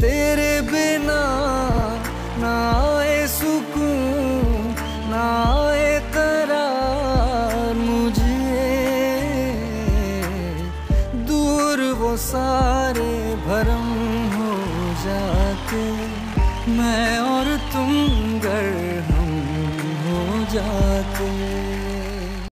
तेरे बिना ना आए सुकून, ना आए करार मुझे। दूर वो सारे भरम हो जाते, मैं और तुम गर हम हो जाते।